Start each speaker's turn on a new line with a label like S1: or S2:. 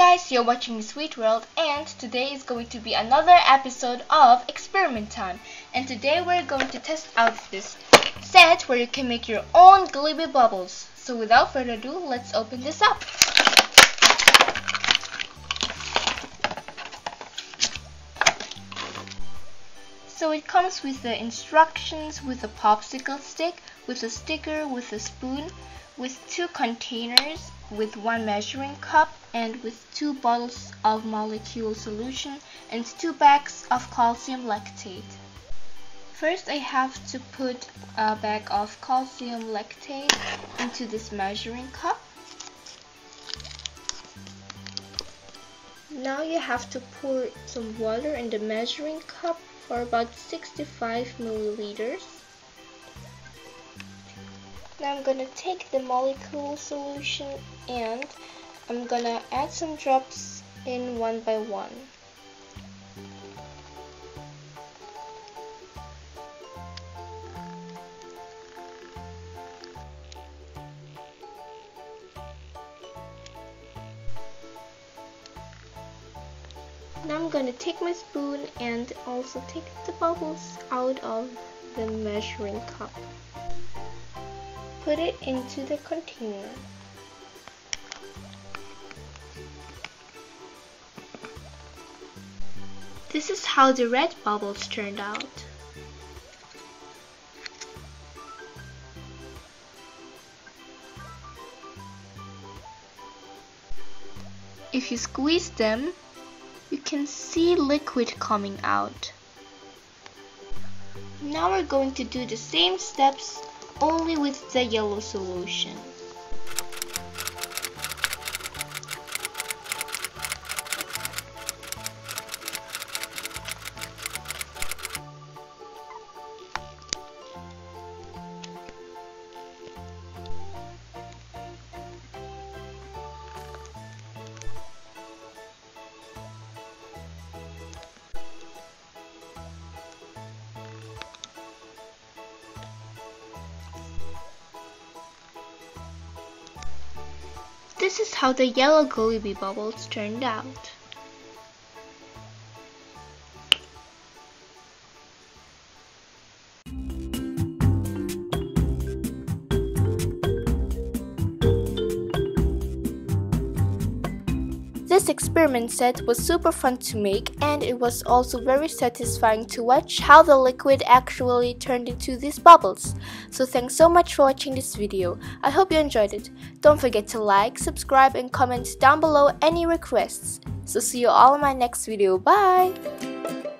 S1: Guys, you're watching Sweet World and today is going to be another episode of Experiment Time. And today we're going to test out this set where you can make your own Glibbie bubbles. So without further ado, let's open this up. So it comes with the instructions with a popsicle stick, with a sticker, with a spoon, with two containers, with one measuring cup, and with two bottles of molecule solution and two bags of calcium lactate. First I have to put a bag of calcium lactate into this measuring cup. Now you have to pour some water in the measuring cup for about 65 milliliters. Now I'm gonna take the molecule solution and I'm gonna add some drops in one by one. Now I'm gonna take my spoon and also take the bubbles out of the measuring cup. Put it into the container. This is how the red bubbles turned out. If you squeeze them, you can see liquid coming out. Now we're going to do the same steps only with the yellow solution. Is how the yellow Glibbie bubbles turned out. This experiment set was super fun to make and it was also very satisfying to watch how the liquid actually turned into these bubbles. So thanks so much for watching this video. I hope you enjoyed it. Don't forget to like, subscribe and comment down below any requests. So see you all in my next video. Bye!